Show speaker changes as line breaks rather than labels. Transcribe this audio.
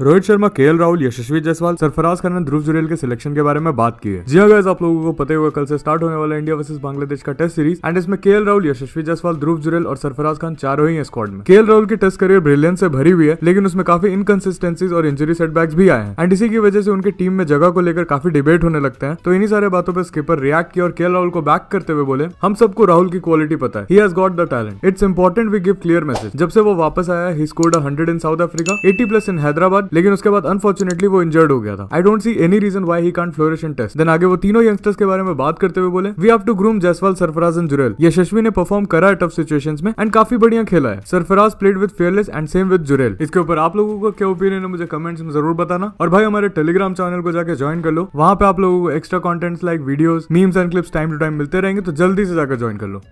रोहित शर्मा, के राहुल, यशस्वी जायसवाल, सरफराज खान ने ध्रुव जुरेल के सिलेक्शन के बारे में बात की है। जी हाँ आप लोगों को पता हुआ कल से स्टार्ट होने वाला इंडिया वर्सेस बांग्लादेश का टेस्ट सीरीज़ एंड इसमें के राहुल, यशस्वी जायसवाल, ध्रुव जुरेल और सरफराज खान चारों ही है स्क्वाड में। के राहुल की टेस्ट करियर ब्रिलियंस से भरी हुई है, लेकिन उसमें काफ़ी इनकन्सिस्टेंसीज और इंजरी सेटबैक्स भी आए हैं। एंड इसी की वजह से उनकी टीम में जगह को लेकर काफ़ी डिबेट होने लगते हैं। तो इन्हीं सारे बातों पर स्किपर रिएक्ट किया और के राहुल को बैक करते हुए बोले, हम सबको राहुल की क्वालिटी पता है। He has got the talent it's important we give clear message जब से वो वापस आया he scored hundred in South Africa eighty plus in Hyderabad लेकिन उसके बाद अनफॉर्चुनेटली वो इंजर्ड हो गया था। I don't see any reason why he can't flourish in test then आगे वो तीनों यंगस्टर्स के बारे में बात करते हुए बोले we have to groom Jaiswal Sarfaraz and Jurel Yashasvi ने परफॉर्म करा है टफ सिचुएशन में एंड काफ़ी बढ़िया खेला है। Sarfaraz played with fearless and same with Jurel इसके ऊपर आप लोगों का क्या ओपिनियन है, मुझे कमेंट्स में ज़रूर बताना। और भाई, हमारे टेलीग्राम चैनल को जाकर ज्वाइन कर लो। वहाँ पे आप लोगों को extra contents like videos memes and clips time to time मिलते रहेंगे तो जल्दी से जाकर ज्वाइन कर लो।